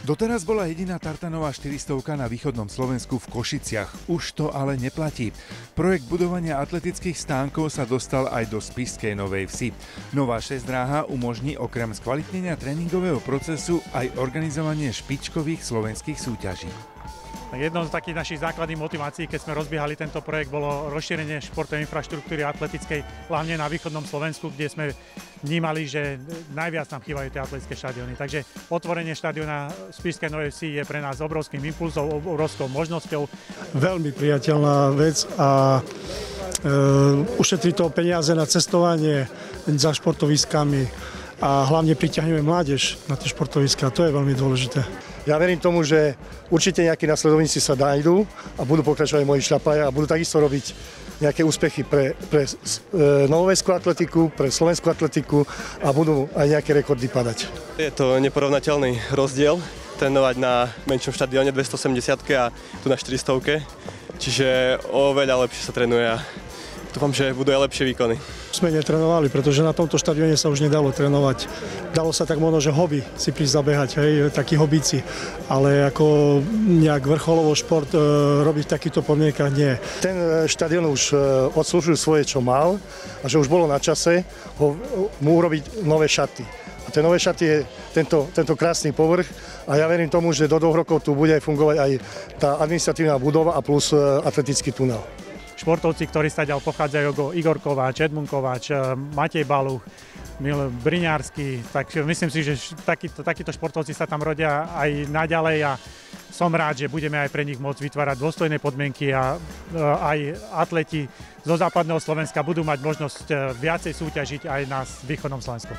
Doteraz bola jediná tartanová 400 na východnom Slovensku v Košiciach. Už to ale neplatí. Projekt budovania atletických stánkov sa dostal aj do Spišskej Novej Vsi. Nová šesť umožní okrem skvalitnenia tréningového procesu aj organizovanie špičkových slovenských súťaží. Jednou z takých našich základných motivácií, keď sme rozbiehali tento projekt, bolo rozšírenie športovej infraštruktúry atletickej, hlavne na východnom Slovensku, kde sme vnímali, že najviac nám chýbajú tie atletické štadióny. Takže otvorenie štadióna Spišskej Novej Vsi je pre nás obrovským impulzom, obrovskou možnosťou. Veľmi priateľná vec a e, ušetrí to peniaze na cestovanie za športoviskami a hlavne priťahneme mládež na tie športoviska. To je veľmi dôležité. Ja verím tomu, že určite nejakí nasledovníci sa nájdú a budú pokračovať moji šľapaja a budú takisto robiť nejaké úspechy pre, pre e, novoveskú atletiku, pre slovenskú atletiku a budú aj nejaké rekordy padať. Je to neporovnateľný rozdiel trénovať na menšom štadióne 270 a tu na 400 čiže oveľa lepšie sa trénuje a dúfam, že budú aj lepšie výkony. Sme netrenovali, pretože na tomto štadióne sa už nedalo trénovať. Dalo sa tak možno, že hobby si prísť zabehať, hej, takí hobíci. Ale ako nejak vrcholovo šport e, robiť v takýchto podmienkach nie. Ten e, štadión už e, odslúžil svoje, čo mal a že už bolo na čase ho, mu urobiť nové šaty. A tie nové šaty je tento, tento krásny povrch a ja verím tomu, že do dvoch rokov tu bude aj fungovať aj tá administratívna budova a plus e, atletický tunel športovci, ktorí sa ďal pochádzajú ako Igor Kováč, Edmund Kováč, eh, Matej Baluch, Mil Briňársky, tak myslím si, že takíto, takíto športovci sa tam rodia aj naďalej a som rád, že budeme aj pre nich môcť vytvárať dôstojné podmienky a eh, aj atleti zo západného Slovenska budú mať možnosť eh, viacej súťažiť aj na východnom Slovensku.